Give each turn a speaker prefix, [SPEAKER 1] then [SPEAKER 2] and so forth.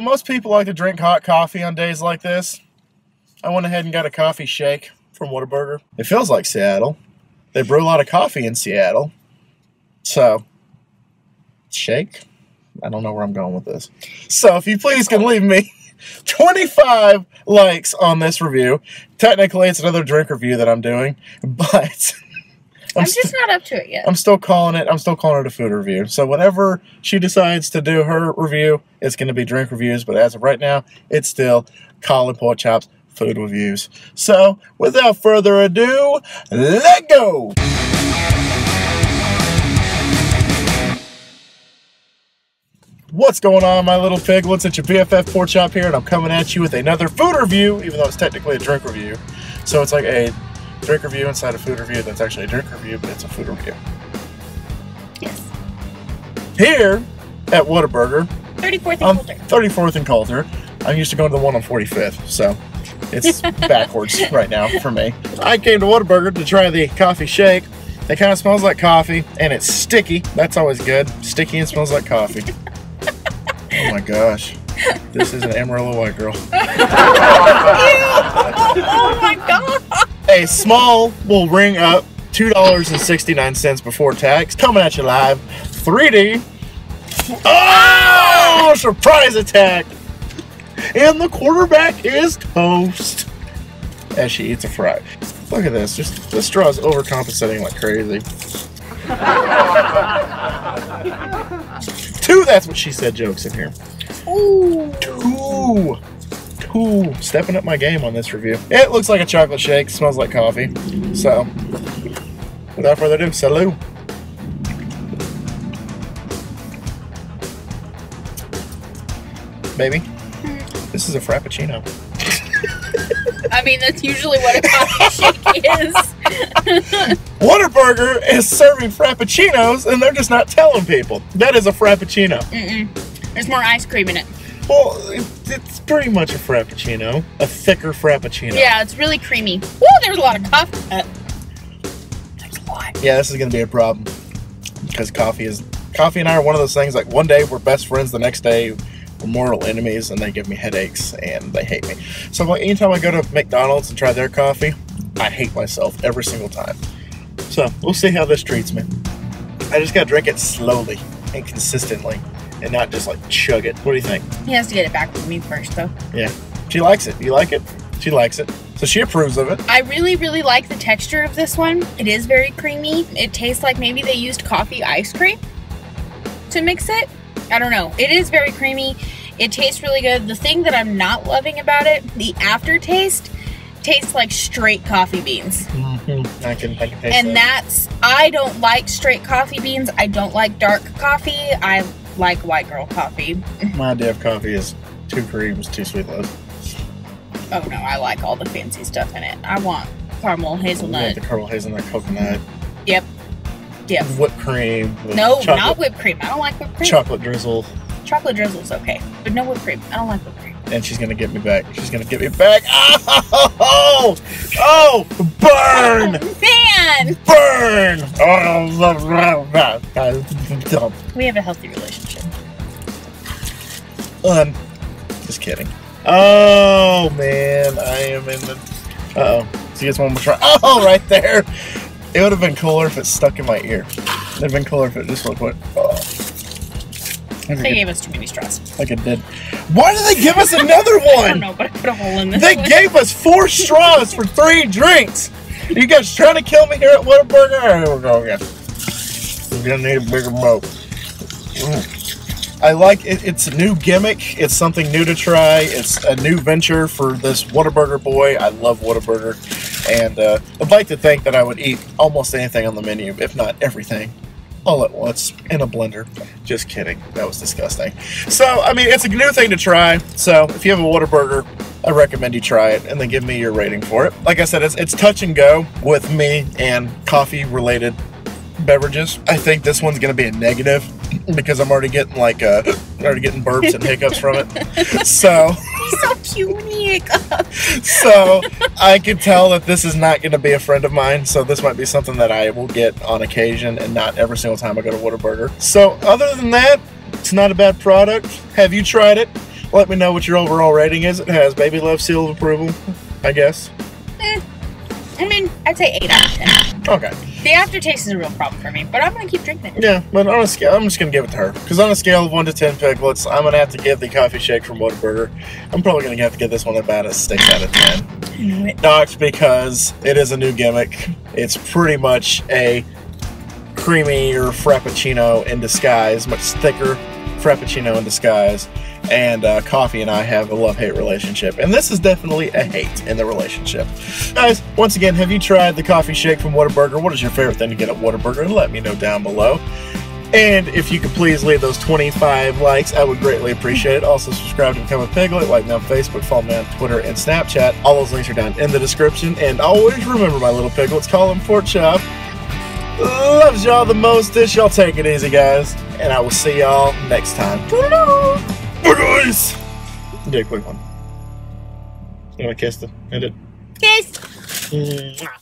[SPEAKER 1] Most people like to drink hot coffee on days like this. I went ahead and got a coffee shake from Whataburger. It feels like Seattle. They brew a lot of coffee in Seattle. So, shake? I don't know where I'm going with this. So, if you please can leave me 25 likes on this review. Technically, it's another drink review that I'm doing, but
[SPEAKER 2] I'm, I'm just not up to it yet.
[SPEAKER 1] I'm still calling it. I'm still calling it a food review. So whenever she decides to do her review, it's going to be drink reviews. But as of right now, it's still Kollin Pork Chops food reviews. So without further ado, let go. What's going on, my little piglets? It's your BFF Pork Chop here, and I'm coming at you with another food review, even though it's technically a drink review. So it's like a drink review inside a food review that's actually a drink review, but it's a food review.
[SPEAKER 2] Yes.
[SPEAKER 1] Here at Whataburger,
[SPEAKER 2] 34th and Coulter.
[SPEAKER 1] 34th and Coulter, I'm used to going to the one on 45th, so it's backwards right now for me. I came to Whataburger to try the coffee shake. It kind of smells like coffee, and it's sticky. That's always good. Sticky and smells like coffee. Oh my gosh. This is an Amarillo white girl.
[SPEAKER 2] oh my god!
[SPEAKER 1] A small will ring up $2.69 before tax. Coming at you live. 3D. Oh! Surprise attack! And the quarterback is toast. As she eats a fry. Look at this. Just this straw is overcompensating like crazy. Two, that's what she said jokes in here.
[SPEAKER 2] Ooh.
[SPEAKER 1] Two. Two. Stepping up my game on this review. It looks like a chocolate shake. Smells like coffee. So, without further ado, salut. Baby, this is a frappuccino.
[SPEAKER 2] I mean, that's usually what a coffee shake is.
[SPEAKER 1] Whataburger is serving frappuccinos and they're just not telling people. That is a frappuccino.
[SPEAKER 2] Mm-mm. There's more ice cream in it.
[SPEAKER 1] Well, it- it's pretty much a frappuccino. A thicker frappuccino.
[SPEAKER 2] Yeah, it's really creamy. Woo, there's a lot of coffee. Uh, there's a lot.
[SPEAKER 1] Yeah, this is going to be a problem because coffee is coffee and I are one of those things. Like one day we're best friends, the next day we're mortal enemies, and they give me headaches and they hate me. So like anytime I go to McDonald's and try their coffee, I hate myself every single time. So we'll see how this treats me. I just got to drink it slowly and consistently, and not just like chug it. What do you think?
[SPEAKER 2] He has to get it back with me first, though.
[SPEAKER 1] Yeah, she likes it. You like it? She likes it, so she approves of it.
[SPEAKER 2] I really, really like the texture of this one. It is very creamy. It tastes like maybe they used coffee ice cream to mix it. I don't know. It is very creamy. It tastes really good. The thing that I'm not loving about it, the aftertaste, tastes like straight coffee beans.
[SPEAKER 1] Mm-hmm. I can, I can taste
[SPEAKER 2] And
[SPEAKER 1] that.
[SPEAKER 2] that's, I don't like straight coffee beans. I don't like dark coffee. I like white girl coffee.
[SPEAKER 1] My idea of coffee is two creams, two Sweet'N Lows.
[SPEAKER 2] Oh no, I like all the fancy stuff in it. I want caramel hazelnut.
[SPEAKER 1] want the caramel hazelnut coconut,
[SPEAKER 2] Yep. Yep.
[SPEAKER 1] whipped cream.
[SPEAKER 2] No,
[SPEAKER 1] chocolate,
[SPEAKER 2] not whipped cream. I don't like whipped cream.
[SPEAKER 1] chocolate drizzle.
[SPEAKER 2] Chocolate drizzle's okay, but no whipped cream. I don't like whipped cream.
[SPEAKER 1] And she's gonna get me back. She's gonna get me back. Oh, oh, burn,
[SPEAKER 2] Man,
[SPEAKER 1] burn. Oh,
[SPEAKER 2] we have a healthy relationship.
[SPEAKER 1] um, just kidding. Oh man, I am in the. Uh oh. She gets one more try. Oh, right there. It would have been cooler if it stuck in my ear. It'd have been cooler if it just looked what. Oh.
[SPEAKER 2] They gave us too many straws.
[SPEAKER 1] like it did. Why did they give us another one?
[SPEAKER 2] I don't know, but I put a hole in this.
[SPEAKER 1] They
[SPEAKER 2] one.
[SPEAKER 1] gave us four straws for three drinks. You guys trying to kill me here at Whataburger? All right, here we go again. We're gonna need a bigger boat. Mm. I like it. It's a new gimmick. It's something new to try. It's a new venture for this Whataburger boy. I love Whataburger, and uh, I'd like to think that I would eat almost anything on the menu, if not everything, all at once in a blender. Just kidding. That was disgusting. So, I mean, it's a new thing to try. So, if you have a Whataburger, I recommend you try it and then give me your rating for it. Like I said, it's, it's touch and go with me and coffee related beverages. I think this one's going to be a negative because I'm already getting like uh, already getting burps and hiccups from it. So,
[SPEAKER 2] He's so when
[SPEAKER 1] so I can tell that this is not going to be a friend of mine. So this might be something that I will get on occasion and not every single time I go to Whataburger. So other than that, it's not a bad product. Have you tried it? Let me know what your overall rating is. It has baby love seal of approval, I guess.
[SPEAKER 2] Eh, I mean, I'd say 8 out of 10.
[SPEAKER 1] Okay.
[SPEAKER 2] The aftertaste is a real problem for me, but I'm gonna keep drinking it.
[SPEAKER 1] Yeah, but on a scale, I'm just gonna give it to her because on a scale of one to ten piglets, I'm gonna have to give the coffee shake from Whataburger. I'm probably gonna have to give this one about a six out of ten. Not because it is a new gimmick. It's pretty much a creamy or frappuccino in disguise, much thicker frappuccino in disguise. And uh, coffee and I have a love-hate relationship, and this is definitely a hate in the relationship. Guys, once again, have you tried the coffee shake from Whataburger? What is your favorite thing to get at Whataburger? And let me know down below. And if you could please leave those 25 likes, I would greatly appreciate it. Also, subscribe to Become a Piglet, like me on Facebook, follow me on Twitter and Snapchat. All those links are down in the description. And always remember, my little piglets, Kollin pork chop. Loves y'all the mostest. Y'all take it easy, guys. And I will see y'all next time. Guys. Do a quick one. You want to kiss the end it?
[SPEAKER 2] Kiss!
[SPEAKER 1] Mwah.